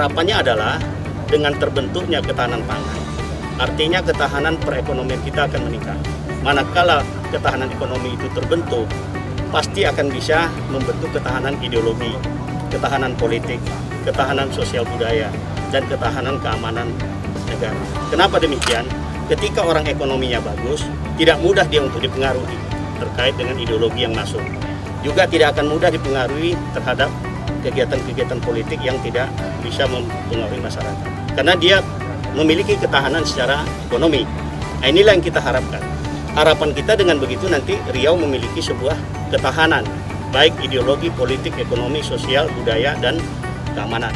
harapannya adalah dengan terbentuknya ketahanan pangan, artinya ketahanan perekonomian kita akan meningkat. Manakala ketahanan ekonomi itu terbentuk, pasti akan bisa membentuk ketahanan ideologi, ketahanan politik, ketahanan sosial budaya, dan ketahanan keamanan negara. Kenapa demikian? Ketika orang ekonominya bagus, tidak mudah dia untuk dipengaruhi terkait dengan ideologi yang masuk. Juga tidak akan mudah dipengaruhi terhadap kegiatan-kegiatan politik yang tidak bisa mempengaruhi masyarakat. Karena dia memiliki ketahanan secara ekonomi. Nah, inilah yang kita harapkan. Harapan kita dengan begitu nanti Riau memiliki sebuah ketahanan, baik ideologi, politik, ekonomi, sosial, budaya, dan keamanan.